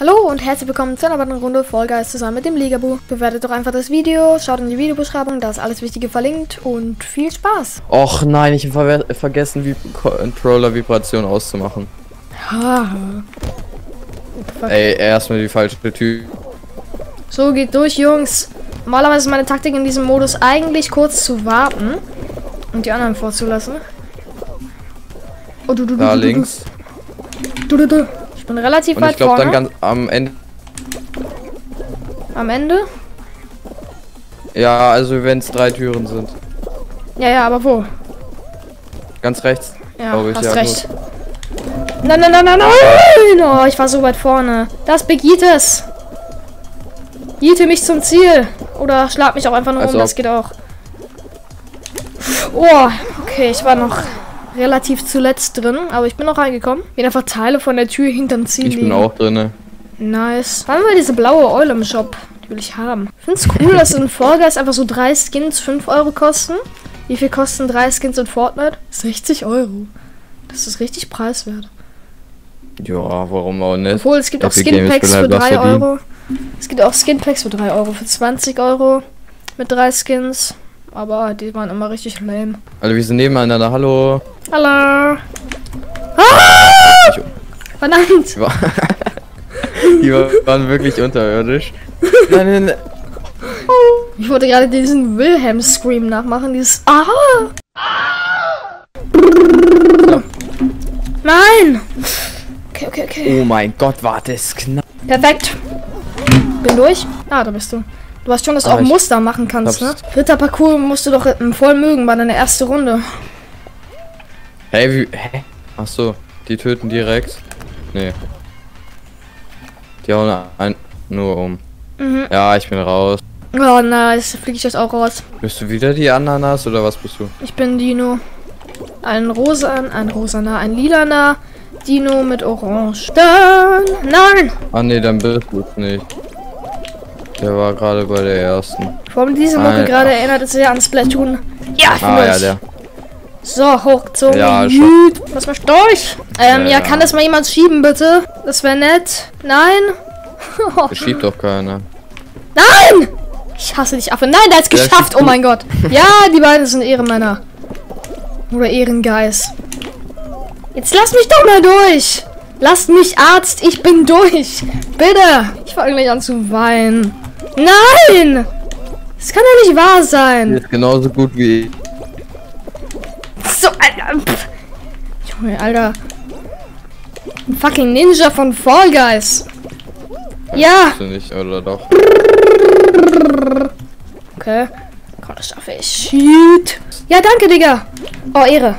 Hallo und herzlich willkommen zu einer weiteren Runde Fall Guys zusammen mit dem Ligabu. Bewertet doch einfach das Video, schaut in die Videobeschreibung, da ist alles Wichtige verlinkt und viel Spaß. Och nein, ich habe ver vergessen, wie Controller-Vibration auszumachen. Haha. Ey, erstmal die falsche Tür. So, geht durch, Jungs. Normalerweise ist meine Taktik in diesem Modus eigentlich kurz zu warten und die anderen vorzulassen. Oh, du, du, du, Da du, links. Du, du, du. Bin relativ Und weit ich glaube vorne. dann ganz am Ende. Am Ende? Ja, also wenn es drei Türen sind. Ja, ja, aber wo? Ganz rechts. Ja, Glaub ich, hast ja, recht. Nein, nein, nein, nein, nein! Oh, ich war so weit vorne. Das begiet es. Jiete mich zum Ziel. Oder schlag mich auch einfach nur Also um, das geht auch. Oh, okay, ich war noch relativ zuletzt drin, aber ich bin noch reingekommen. Bin einfach Teile von der Tür hinterm Ziel Ich bin liegen. auch drinne. Nice. Wann wir diese blaue Eule im Shop? Die will ich haben. Ich find's cool, dass in Fall einfach so drei Skins 5 Euro kosten. Wie viel kosten drei Skins in Fortnite? 60 Euro. Das ist richtig preiswert. Ja, warum auch nicht? Obwohl, es gibt auch Epic Games Skinpacks für halt was 3 verdienen. Euro. Es gibt auch Skinpacks für 3 Euro, für 20 Euro. Mit drei Skins. Aber die waren immer richtig lame. Also wir sind nebeneinander. Hallo. Hallo! Ah! Ich- Verdammt! Die, war die waren wirklich unterirdisch. Nein, nein, nein. Ich wollte gerade diesen Wilhelm-Scream nachmachen, dieses Ah! Nein! Okay, okay, okay. Oh mein Gott, war das knapp. Perfekt. Bin durch. Ah, da bist du. Du hast schon, dass du Ah, auch Muster machen kannst, ne? Vierter Parcours musst du doch voll mögen bei deiner ersten Runde. Hey, wie. Hä? Ach so, die töten direkt. Nee. Die hauen ein, nur um. Mhm. Ja, ich bin raus. Oh, nice. Fliege ich jetzt auch raus. Bist du wieder die Ananas oder was bist du? Ich bin Dino. Ein rosa, ein rosaner, ein lilaner Dino mit Orange. Dann, nein! Ah nee, dann bist du es nicht. Der war gerade bei der ersten. Vor allem diese Mucke gerade erinnert es sehr an Splatoon. Ja, ich bin Ah ja, der. So, hochgezogen. Ja, schon. Jüt. Lass mich durch. Ähm, ja, Ja, kann das mal jemand schieben, bitte? Das wäre nett. Nein? Der schiebt doch keiner. Nein! Ich hasse dich, Affe. Nein, der hat's Der geschafft. Oh mein Gott. Ja, die beiden sind Ehrenmänner. Oder Ehrengeist. Jetzt lass mich doch mal durch. Lasst mich Arzt, ich bin durch. Bitte. Ich fange gleich an zu weinen. Nein! Das kann doch nicht wahr sein. ist genauso gut wie ich. So, Alter. Pff. Junge, Alter. Ein fucking Ninja von Fall Guys. Ja. Du nicht, oder doch? Okay. Komm, das schaffe ich. Shit. Ja, danke, Digga. Oh, Ehre.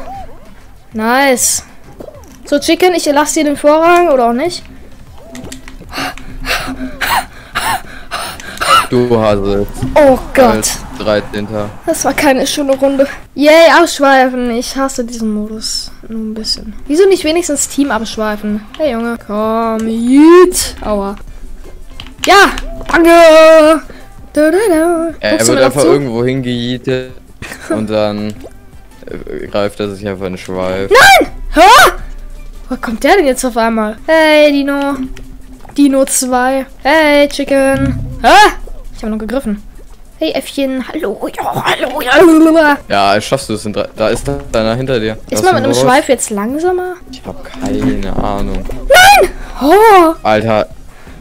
Nice. So, Chicken, ich lasse dir den Vorrang oder auch nicht. Du hast es. Oh Gott. Als 13. Das war keine schöne Runde. Yay, abschweifen. Ich hasse diesen Modus. Nur ein bisschen. Wieso nicht wenigstens Team abschweifen? Hey, Junge. Komm, jüt. Aua. Ja, danke. Da, da, da. Er Guckst du wird einfach zu? irgendwo hingejietet und dann äh, greift er sich einfach in den Schweif. Hä? Wo kommt der denn jetzt auf einmal? Hey, Dino. Dino 2. Hey, Chicken. Hä? Ich habe noch gegriffen. Hey, Äffchen. Hallo. Ja, hallo. Ja. Ja, schaffst du es in drei. Da ist einer hinter dir. Ist man mit einem? Schweif jetzt langsamer? Ich hab keine Ahnung. Oh, Alter.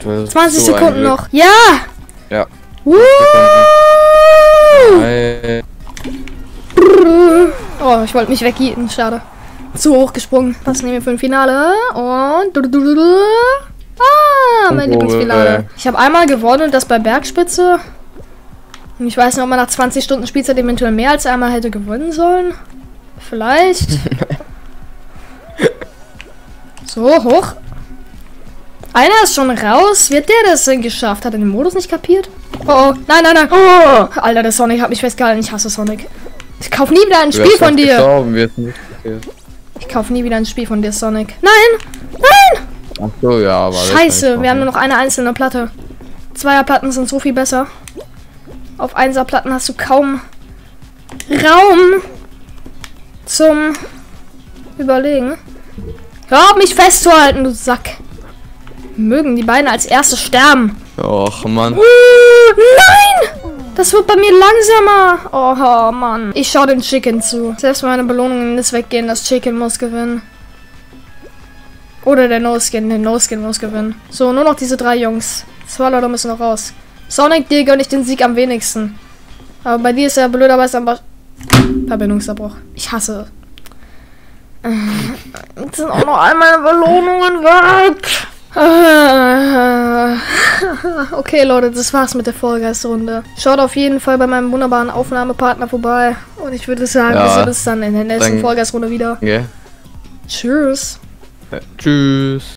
Du hast 20 so Sekunden noch. Ja. Ja. Woo. Oh, ich wollte mich weggieten. Schade. Zu hoch gesprungen. Was nehmen wir für ein Finale? Und. Ah, mein Lieblingsfinale. Ich habe einmal gewonnen und das bei Bergspitze. Und ich weiß nicht, ob man nach 20 Stunden Spielzeit eventuell mehr als einmal hätte gewinnen sollen. Vielleicht. so, hoch. Einer ist schon raus. Wird der das denn geschafft? Hat er den Modus nicht kapiert? Oh, oh. Nein, nein, nein. Oh. Alter, der Sonic hat mich festgehalten. Ich hasse Sonic. Ich kauf nie wieder ein Spiel von dir. Gestorben, wirst nicht. Ich kauf nie wieder ein Spiel von dir, Sonic. Nein! Nein! Ach so, ja, aber. Scheiße, wir haben nur noch eine einzelne Platte. Zweierplatten sind so viel besser. Auf Einserplatten hast du kaum Raum zum Überlegen. Hör auf mich festzuhalten, du Sack. Mögen die beiden als erste sterben. Och, Mann. Uh, nein! Das wird bei mir langsamer. Oh, Mann. Ich schau dem Chicken zu. Selbst meine Belohnungen ist weggehen. Das Chicken muss gewinnen. Oder der No-Skin. Der No-Skin muss gewinnen. So, nur noch diese drei Jungs. Zwei Leute müssen noch raus. Sonic, dir gönne ich den Sieg am wenigsten. Aber bei dir ist er blöderweise am Verbindungsabbruch. Ich hasse. Jetzt sind auch noch all meine Belohnungen weg. Okay, Leute, das war's mit der Vollgeist-Runde. Schaut auf jeden Fall bei meinem wunderbaren Aufnahmepartner vorbei. Und ich würde sagen, Ja, wir sehen uns dann in der nächsten Vollgeist-Runde wieder. Okay. Tschüss. Tschüss.